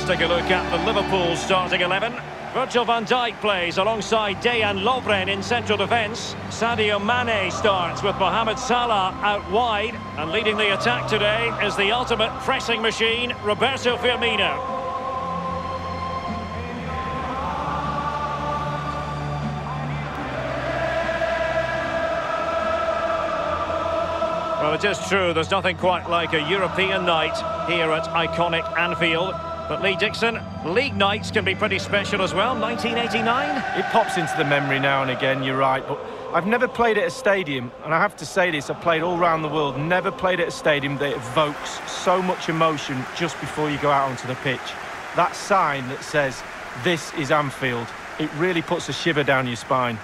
let's take a look at the Liverpool starting 11. Virgil van Dijk plays alongside Dejan Lovren in central defence. Sadio Mane starts with Mohamed Salah out wide. And leading the attack today is the ultimate pressing machine, Roberto Firmino. Well, it is true, there's nothing quite like a European night here at iconic Anfield. But Lee Dixon, league nights can be pretty special as well, 1989? It pops into the memory now and again, you're right, but I've never played at a stadium, and I have to say this, I've played all around the world, never played at a stadium that evokes so much emotion just before you go out onto the pitch. That sign that says, this is Anfield, it really puts a shiver down your spine.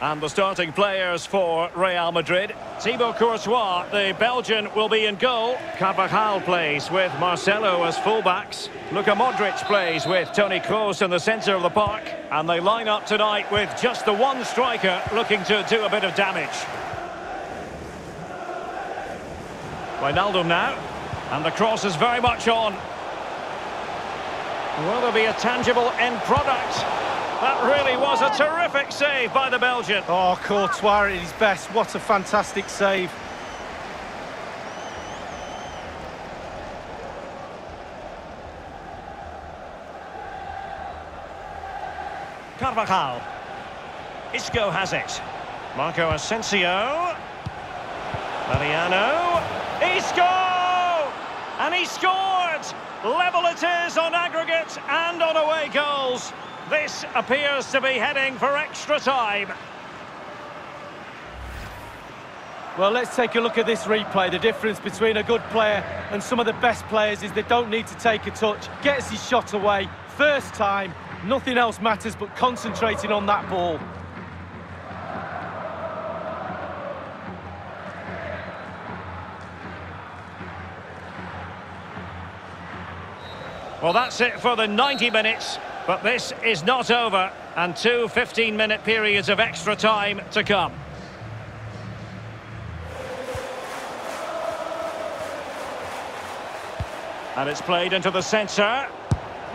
And the starting players for Real Madrid. Thibaut Courtois, the Belgian, will be in goal. Carvajal plays with Marcelo as fullbacks. Luka Modric plays with Toni Kroos in the centre of the park. And they line up tonight with just the one striker looking to do a bit of damage. Wijnaldum now. And the cross is very much on. Will there be a tangible end product? That really was a terrific save by the Belgian. Oh, Courtois at his best. What a fantastic save. Carvajal. Isco has it. Marco Asensio. Mariano. Isco! And he scored! Level it is on aggregate and on away goals. This appears to be heading for extra time. Well, let's take a look at this replay. The difference between a good player and some of the best players is they don't need to take a touch. Gets his shot away, first time, nothing else matters but concentrating on that ball. Well, that's it for the 90 minutes. But this is not over, and two 15-minute periods of extra time to come. And it's played into the centre.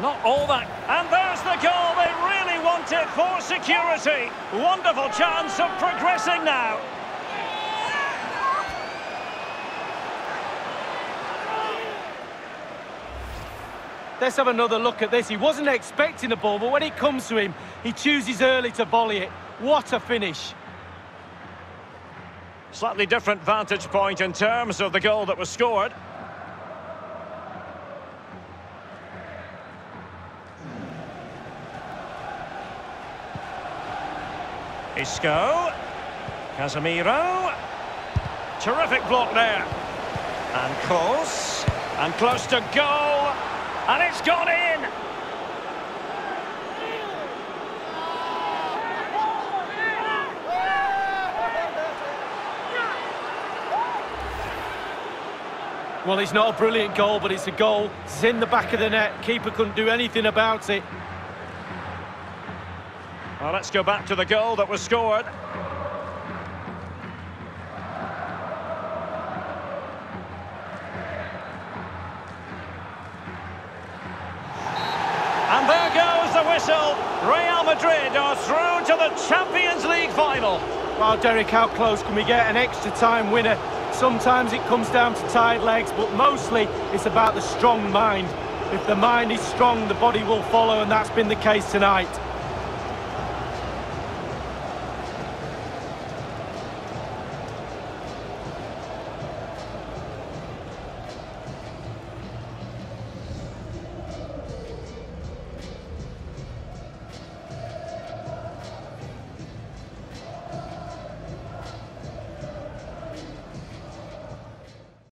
Not all that. And there's the goal they really wanted for security. Wonderful chance of progressing now. Let's have another look at this. He wasn't expecting the ball, but when it comes to him, he chooses early to volley it. What a finish. Slightly different vantage point in terms of the goal that was scored. Isco. Casemiro. Terrific block there. And close. And close to goal. And it's gone in! Well, it's not a brilliant goal, but it's a goal. It's in the back of the net. Keeper couldn't do anything about it. Well, let's go back to the goal that was scored. whistle. Real Madrid are through to the Champions League final. Well, Derek, how close can we get an extra time winner? Sometimes it comes down to tired legs, but mostly it's about the strong mind. If the mind is strong, the body will follow, and that's been the case tonight.